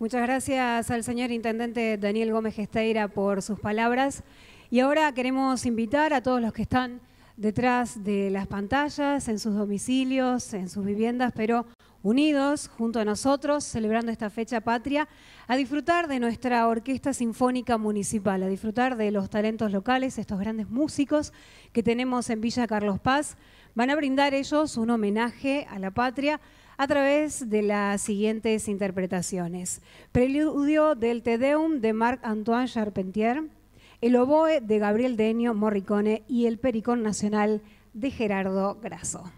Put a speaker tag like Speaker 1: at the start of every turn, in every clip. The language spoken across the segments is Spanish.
Speaker 1: Muchas gracias al señor Intendente Daniel Gómez Gesteira por sus palabras. Y ahora queremos invitar a todos los que están detrás de las pantallas, en sus domicilios, en sus viviendas, pero unidos junto a nosotros, celebrando esta fecha patria, a disfrutar de nuestra Orquesta Sinfónica Municipal, a disfrutar de los talentos locales, estos grandes músicos que tenemos en Villa Carlos Paz. Van a brindar ellos un homenaje a la patria a través de las siguientes interpretaciones. Preludio del Te Deum de Marc-Antoine Charpentier, el oboe de Gabriel Denio Morricone y el pericón nacional de Gerardo Grasso.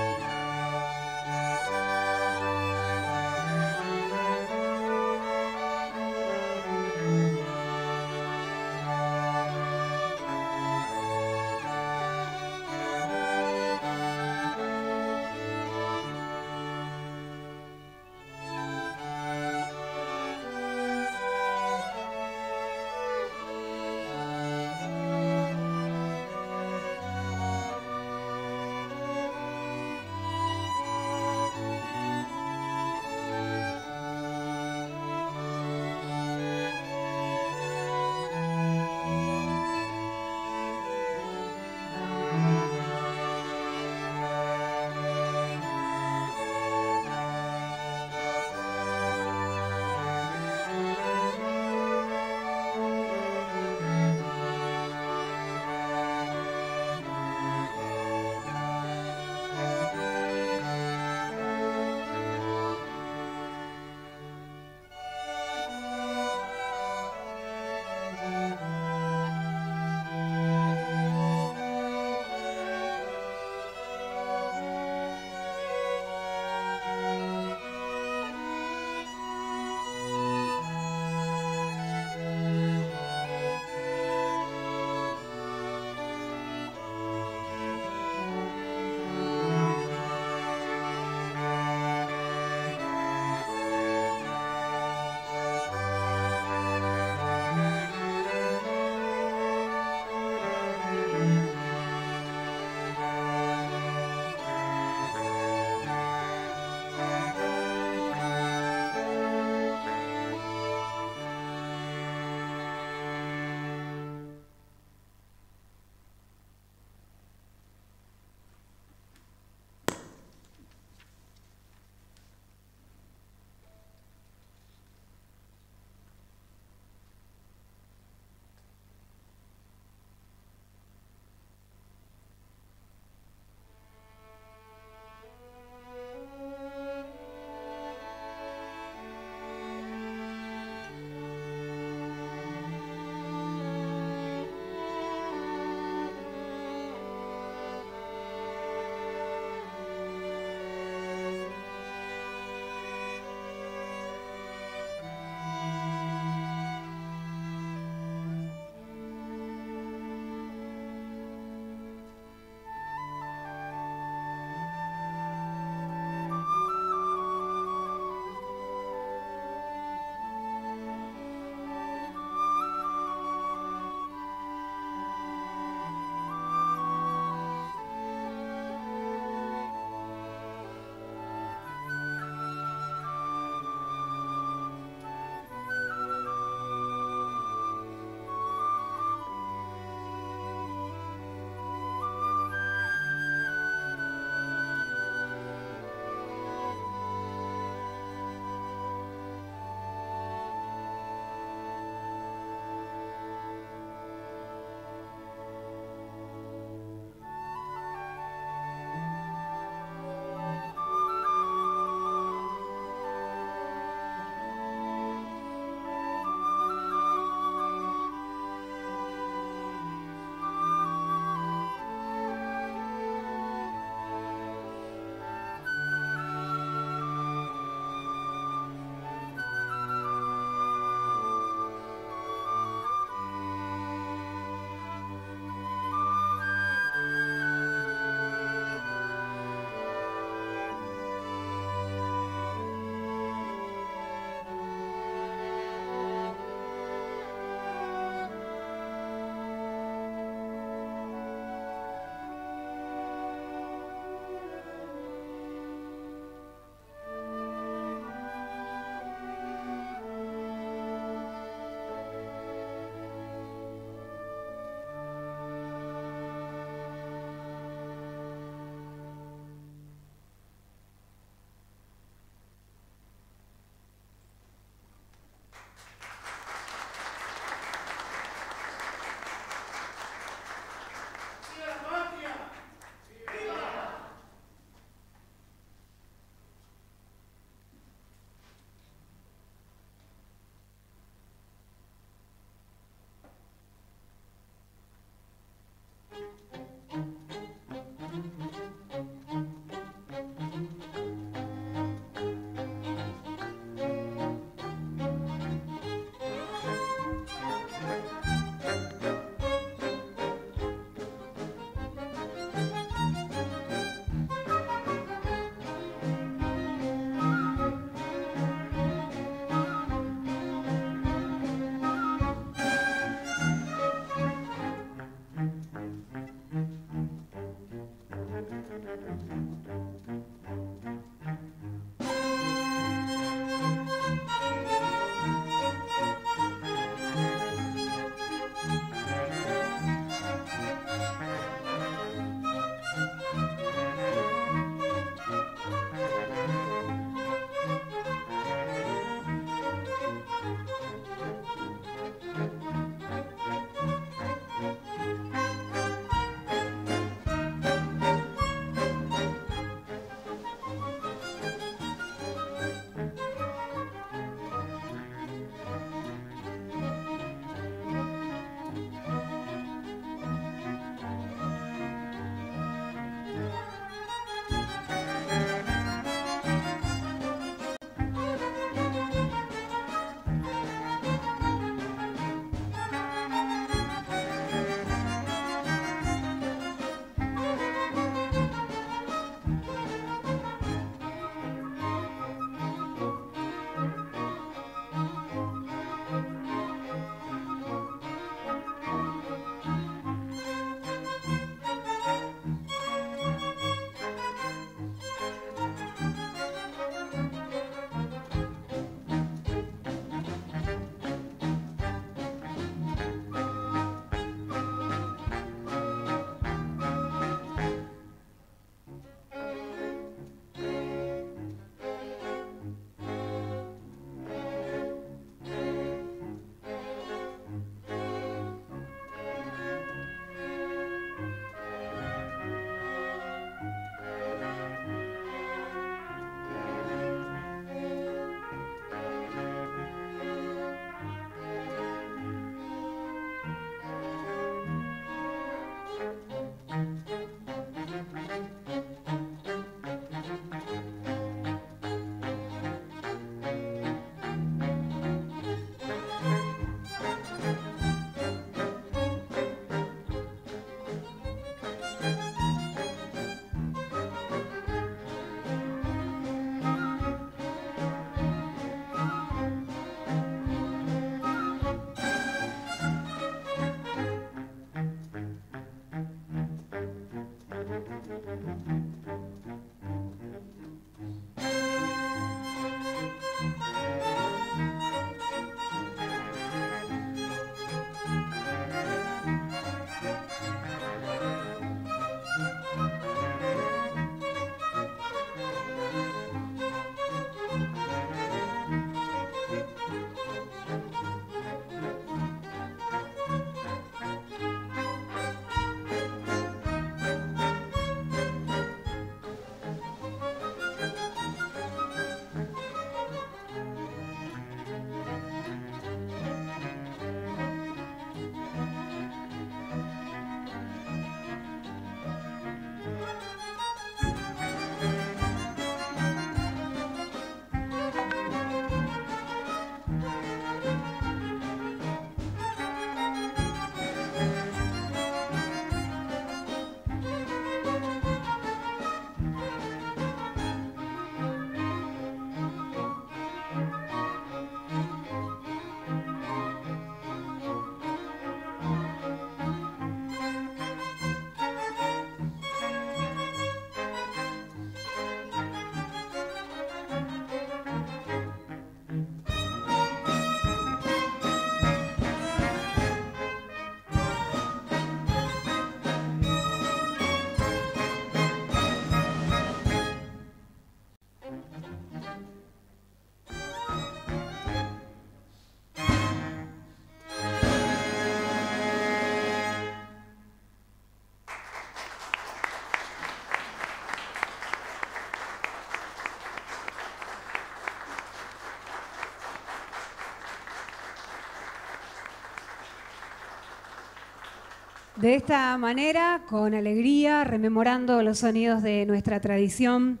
Speaker 1: De esta manera, con alegría, rememorando los sonidos de nuestra tradición,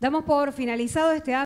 Speaker 1: damos por finalizado este acto.